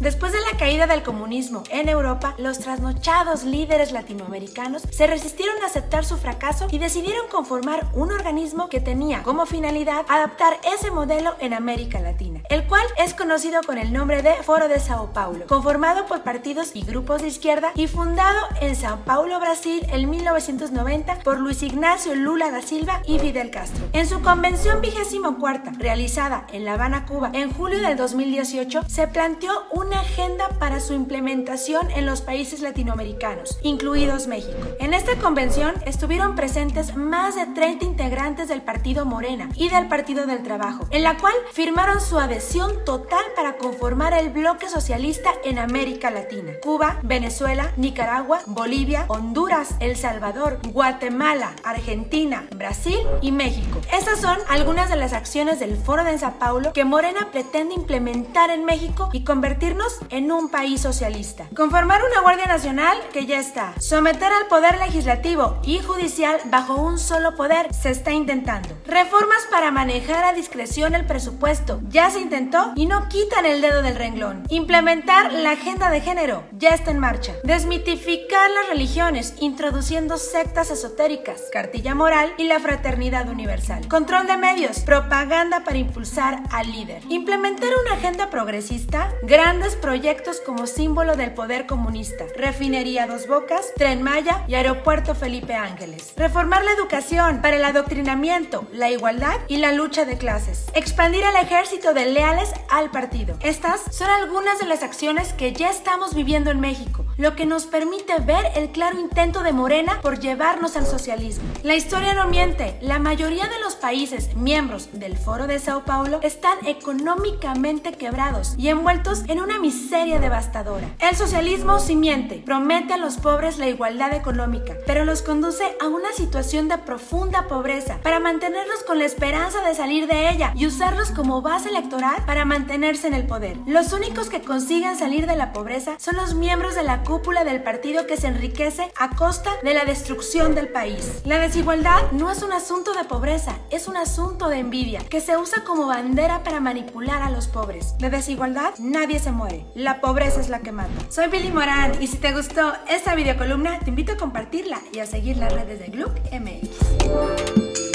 Después de la caída del comunismo en Europa, los trasnochados líderes latinoamericanos se resistieron a aceptar su fracaso y decidieron conformar un organismo que tenía como finalidad adaptar ese modelo en América Latina, el cual es conocido con el nombre de Foro de Sao Paulo, conformado por partidos y grupos de izquierda y fundado en Sao Paulo, Brasil en 1990 por Luis Ignacio Lula da Silva y Fidel Castro. En su convención vigésimo cuarta, realizada en La Habana, Cuba, en julio del 2018, se planteó una agenda para su implementación en los países latinoamericanos, incluidos México. En esta convención estuvieron presentes más de 30 integrantes del Partido Morena y del Partido del Trabajo, en la cual firmaron su adhesión total para conformar el bloque socialista en América Latina. Cuba, Venezuela, Nicaragua, Bolivia, Honduras, El Salvador, Guatemala, Argentina, Brasil y México. Estas son algunas de las acciones del Foro de Sao Paulo que Morena pretende implementar en México y convertirnos en un país socialista. Conformar una Guardia Nacional que ya está. Someter al poder legislativo y judicial bajo un solo poder se está intentando. Reformas para manejar a discreción el presupuesto ya se intentó y no quitan el dedo del renglón. Implementar la agenda de género ya está en marcha. Desmitificar las religiones introduciendo sectas esotéricas, cartilla moral y la fraternidad universal. Control de medios, propaganda para impulsar al líder. Implementar una agenda progresista, grandes proyectos como símbolo del poder comunista. Refinería Dos Bocas, Tren Maya y Aeropuerto Felipe Ángeles. Reformar la educación para el adoctrinamiento, la igualdad y la lucha de clases. Expandir el ejército de leales al partido. Estas son algunas de las acciones que ya estamos viviendo en México, lo que nos permite ver el claro intento de Morena por llevarnos al socialismo. La historia no miente, la mayoría de los países miembros del Foro de Sao Paulo están económicamente quebrados y envueltos en una miseria devastadora. El socialismo sí miente, promete a los pobres la igualdad económica, pero los conduce a una situación de profunda pobreza para mantenerlos con la esperanza de salir de ella y usarlos como base electoral para mantenerse en el poder. Los únicos que consiguen salir de la pobreza son los miembros de la cúpula del partido que se enriquece a costa de la destrucción del país. La desigualdad no es un asunto de pobreza, es un asunto de envidia que se usa como bandera para manipular a los pobres. De desigualdad nadie se la pobreza es la que mata. Soy Billy Morán y si te gustó esta videocolumna te invito a compartirla y a seguir las redes de Gluck MX.